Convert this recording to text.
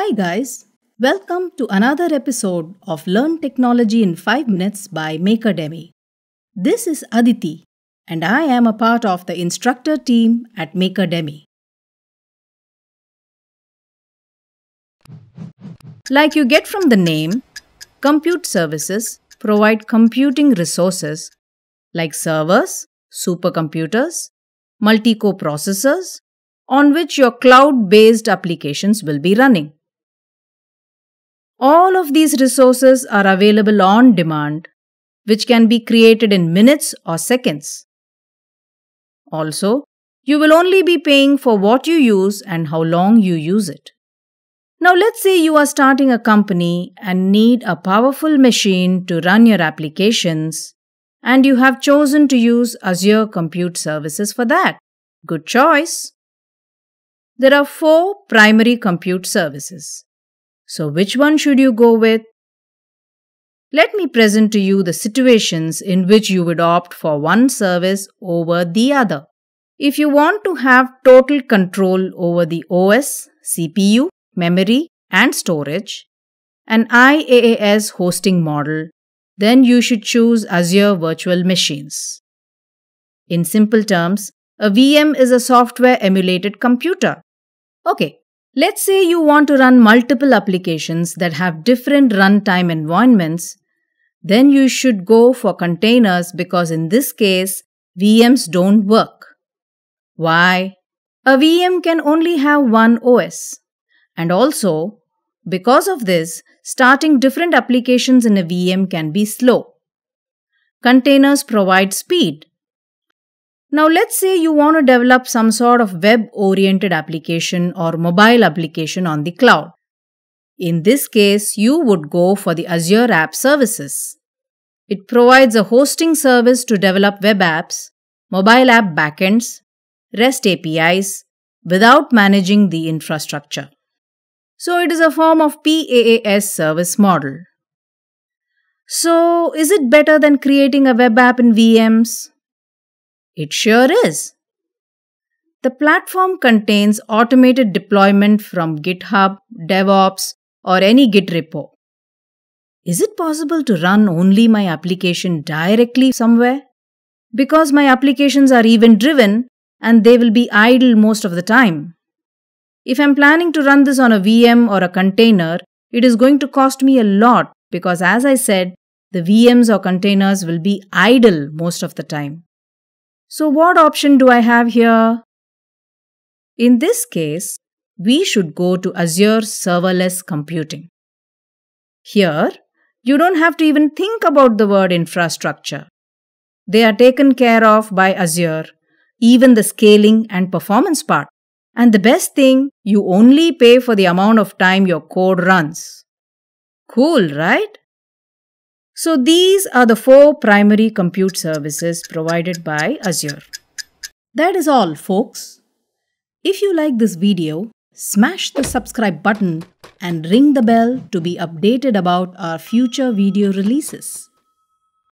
Hi, guys. Welcome to another episode of Learn Technology in 5 Minutes by Makerdemy. This is Aditi, and I am a part of the instructor team at Makerdemy. Like you get from the name, compute services provide computing resources like servers, supercomputers, multi core processors, on which your cloud based applications will be running. All of these resources are available on demand, which can be created in minutes or seconds. Also, you will only be paying for what you use and how long you use it. Now, let's say you are starting a company and need a powerful machine to run your applications, and you have chosen to use Azure Compute Services for that. Good choice. There are four primary compute services. So, which one should you go with? Let me present to you the situations in which you would opt for one service over the other. If you want to have total control over the OS, CPU, memory, and storage, an IaaS hosting model, then you should choose Azure Virtual Machines. In simple terms, a VM is a software emulated computer. Okay, Let's say you want to run multiple applications that have different runtime environments, then you should go for containers because in this case, VMs don't work. Why? A VM can only have one OS. And also, because of this, starting different applications in a VM can be slow. Containers provide speed, now, let's say you want to develop some sort of web oriented application or mobile application on the cloud. In this case, you would go for the Azure App Services. It provides a hosting service to develop web apps, mobile app backends, REST APIs without managing the infrastructure. So, it is a form of PaaS service model. So, is it better than creating a web app in VMs? It sure is. The platform contains automated deployment from GitHub, DevOps, or any Git repo. Is it possible to run only my application directly somewhere? Because my applications are event driven and they will be idle most of the time. If I'm planning to run this on a VM or a container, it is going to cost me a lot because, as I said, the VMs or containers will be idle most of the time. So what option do I have here? In this case, we should go to Azure Serverless Computing. Here, you don't have to even think about the word infrastructure. They are taken care of by Azure, even the scaling and performance part. And the best thing, you only pay for the amount of time your code runs. Cool, right? So these are the four primary compute services provided by Azure. That is all folks. If you like this video, smash the subscribe button and ring the bell to be updated about our future video releases.